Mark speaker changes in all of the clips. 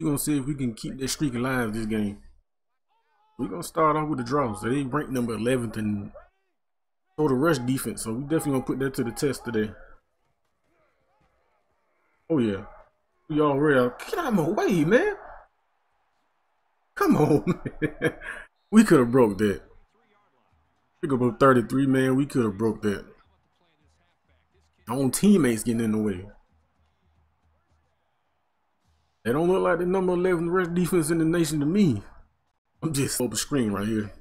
Speaker 1: We're gonna see if we can keep that streak alive this game. We're gonna start off with the draw. So they rank number 11th in total rush defense. So we definitely gonna put that to the test today. Oh yeah. We already get out of my way, man. Come on. We could have broke that. Pick up a 33, man. We could have broke that. Our own teammates getting in the way. They don't look like the number 11 rush defense in the nation to me. I'm just over screen right here.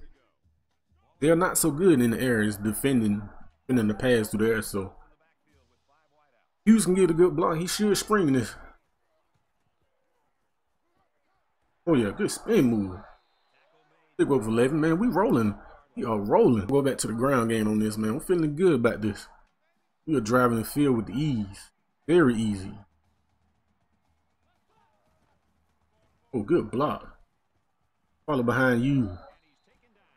Speaker 1: They're not so good in the areas defending, defending the pass through the air, so Hughes can get a good block. He should spring this. Oh yeah, good spin move. Big over 11, man. We rolling. We are rolling. Go back to the ground game on this, man. I'm feeling good about this. We are driving the field with ease. Very easy. Oh, good block. Follow behind you.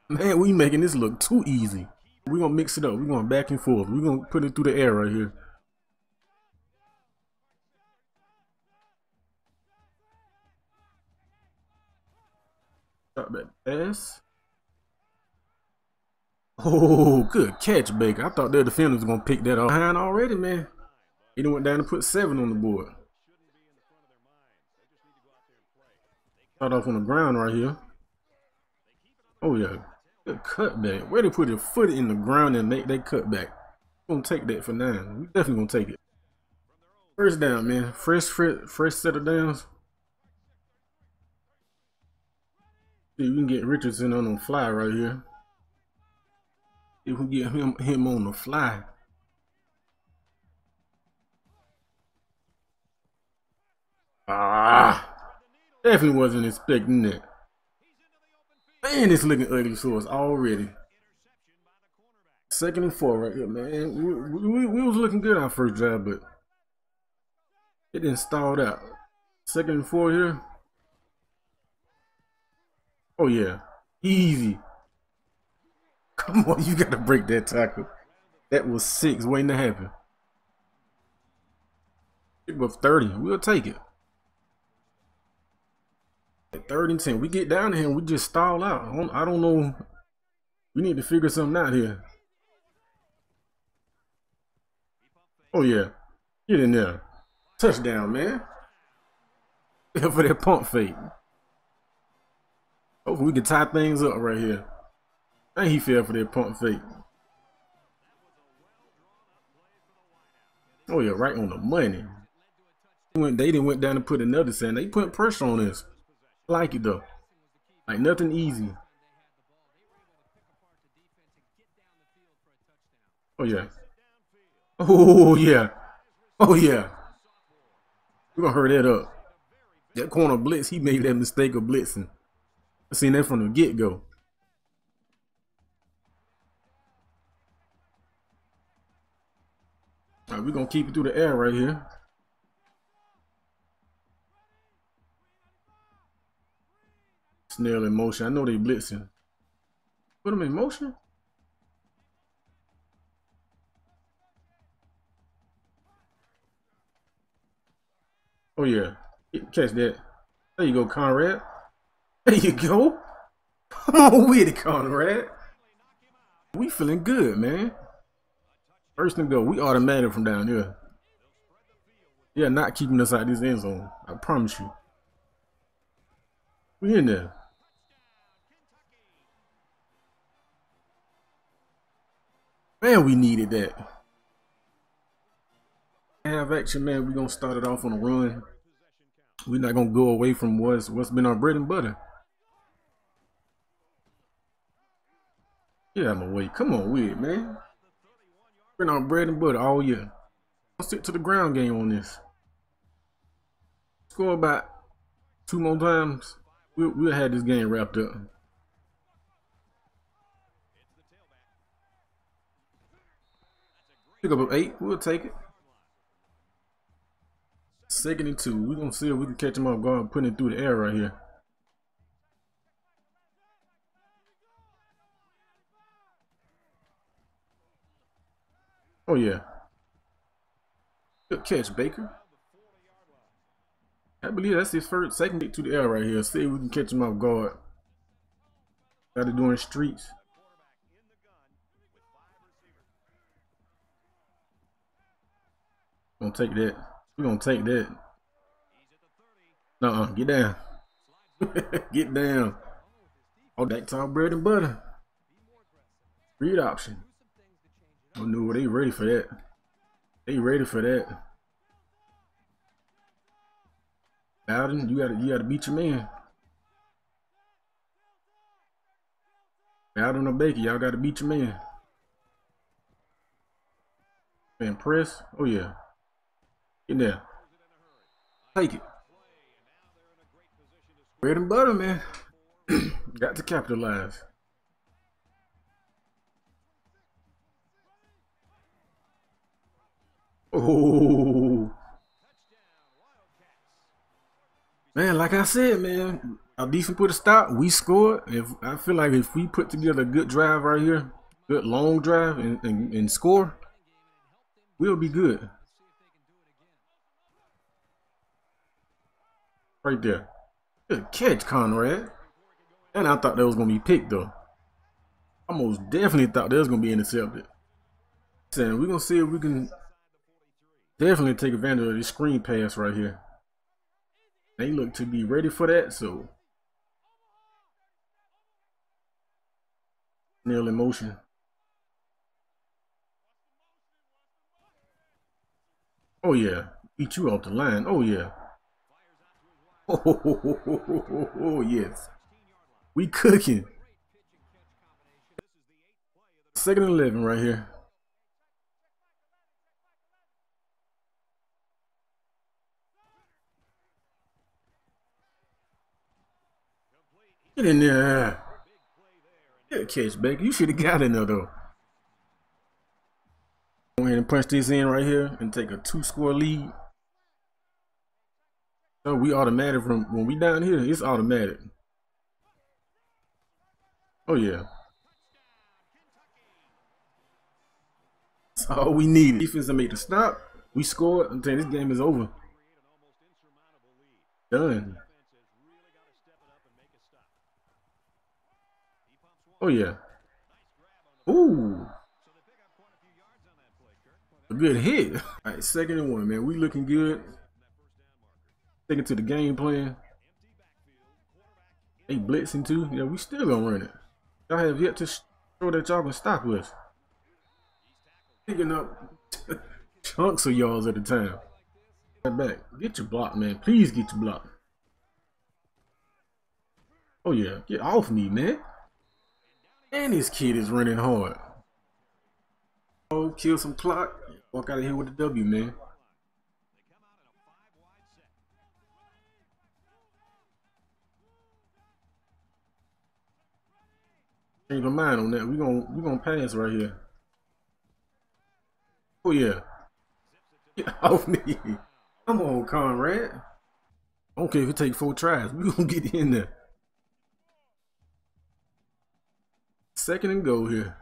Speaker 1: Man, we making this look too easy. We're going to mix it up. We're going back and forth. We're going to put it through the air right here. Drop that pass. Oh, good catch, Baker. I thought their defender was going to pick that up behind already, man. He went down and put seven on the board. Start off on the ground right here. Oh, yeah. Good cutback. Where they put your foot in the ground and make that cutback. Gonna take that for nine. We definitely gonna take it. First down, man. Fresh, fresh, fresh set of downs. See, we can get Richardson on the fly right here. If we get him him on the fly. Definitely wasn't expecting that. Man, it's looking ugly to us already. Second and four right here, man. We, we, we was looking good our first drive, but it didn't stall out. Second and four here. Oh yeah, easy. Come on, you gotta break that tackle. That was six waiting to happen. It was 30. We'll take it. Third and 10. We get down here and we just stall out. I don't, I don't know. We need to figure something out here. Oh, yeah. Get in there. Touchdown, man. For that pump fake. Hopefully we can tie things up right here. And he fell for that pump fake. Oh yeah, right on the money. When they didn't went down and put another sand. They put pressure on this. I like it though. Like nothing easy. Oh yeah. Oh yeah. Oh yeah. We're gonna hurry that up. That corner blitz, he made that mistake of blitzing. I seen that from the. All right, we're gonna keep it through the air right here. Snail in motion. I know they blitzing. Put them in motion. Oh yeah, catch that. There you go, Conrad. There you go. Come on with it, Conrad. We feeling good, man. First and go. We automatic from down here. Yeah, not keeping us out of this end zone. I promise you. We in there. Man, we needed that. Have action, man. We're gonna start it off on a run. We're not gonna go away from what's what's been our bread and butter. Yeah, I'm away. Come on with it, man. Been on bread and butter all year. I'll stick to the ground game on this. Score about two more times. We'll, we'll have this game wrapped up. Pick up an eight. We'll take it. Second and two. We're going to see if we can catch him off guard putting it through the air right here. Oh, yeah. Good catch, Baker. I believe that's his first, second hit to the air right here. See if we can catch him off guard. Got to do in streets. Gonna take that. We're gonna take that. Uh-uh, get down. get down. Oh, that time bread and butter. Read option. Oh no, they ready for that. They ready for that. Bowden, you gotta you gotta beat your man. Bowden or Baker, y'all gotta beat your man. Man, press. Oh yeah. Get there. Take it. Bread and butter, man. Got to capitalize. Oh. Man, like I said, man, a decent put a stop. We scored. If I feel like if we put together a good drive right here, good long drive and, and, and score, we'll be good. Right there. Good catch, Conrad. And I thought that was going to be picked, though. I most definitely thought that was going to be intercepted. Saying we're going to see if we can definitely take advantage of this screen pass right here. They look to be ready for that, so. Nail in motion. Oh, yeah. Eat you off the line. Oh, yeah. Oh, yes. We cooking. Second and 11 right here. Get in there. Good catch, Baker. You should have got in there, though. Go ahead and punch this in right here and take a two-score lead. So we automatic from when we down here, it's automatic. Oh yeah. That's all we need. Defense made the stop. We scored. I'm you, this game is over. Done. Oh yeah. Ooh. A good hit. All right, second and one, man. We looking good. Sticking to the game plan. They blitzing too. Yeah, we still gonna run it. Y'all have yet to show that y'all can stop us. Picking up chunks of y'all at a time. Back. Get your block, man. Please get your block. Oh yeah, get off me, man. And this kid is running hard. Oh, kill some clock. Walk out of here with a W, man. Change my mind on that. We gonna we gonna pass right here. Oh yeah. Get off me. Come on, Conrad. I don't care if it take four tries. We gonna get in there. Second and go here.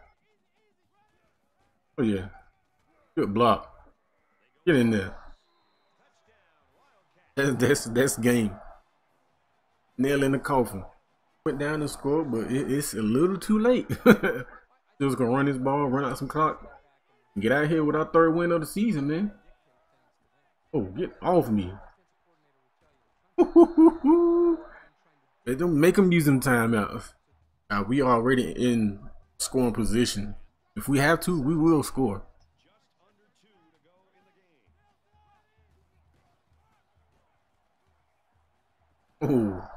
Speaker 1: Oh yeah. Good block. Get in there. That's that's that's game. Nail in the coffin went down and scored, but it, it's a little too late. Just gonna run this ball, run out some clock, get out here with our third win of the season, man. Oh, get off me. they don't make them use them timeouts. Uh, we already in scoring position. If we have to, we will score. Oh.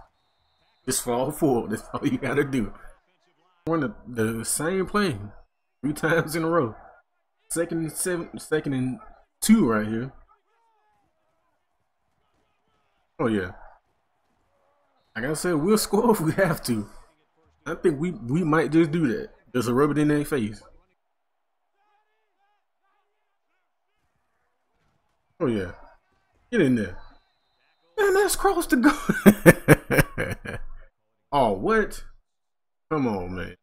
Speaker 1: Just fall forward. That's all you gotta do. Run the, the same play three times in a row. Second and seven, second and two right here. Oh yeah. Like I said, we'll score if we have to. I think we we might just do that. Just rub it in their face. Oh yeah. Get in there. Man, that's cross the goal. Oh, what? Come on, man.